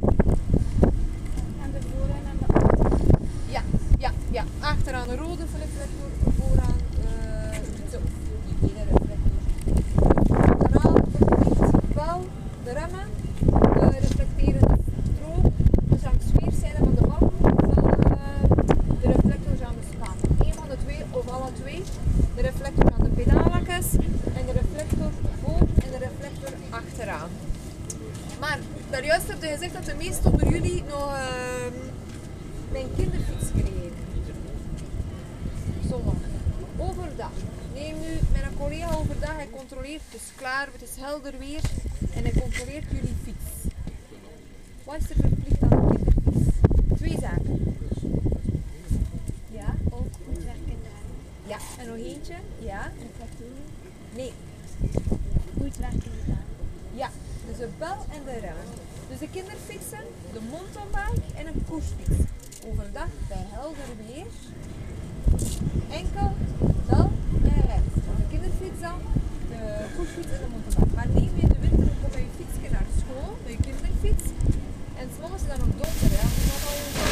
De de. Ja, ja, ja. Achteraan de rode reflector, vooraan de gele reflector. Bal, de remmen, de reflecterende stroom, dus langs weerszijden van de van uh, de reflectors aan de span. Eén van de twee of alle twee. De reflector aan de pedalakjes en de reflector voor en de reflector achteraan. Maar daarjuist heb je gezegd dat de meesten onder jullie nog uh, mijn kinderfiets gereden. Zondag. Overdag. Neem nu een collega overdag. Hij controleert, het is klaar, het is helder weer. En hij controleert jullie fiets. Wat is er verplicht aan de kinderfiets? Twee zaken. Ja, Ook goed werken daar. ja. En nog eentje? Ja. Reflectoren. Nee. Goed werken daar de bel en de remmen. Dus de kinderfietsen, de mountainbike en een koersfiets. Overdag bij helder weer. Enkel, bel en rem. Dus de kinderfiets dan, de koersfiets en de mountainbike. Maar neem in de winter ook op je fietsje naar school, bij je kinderfiets. En soms dan ook donker.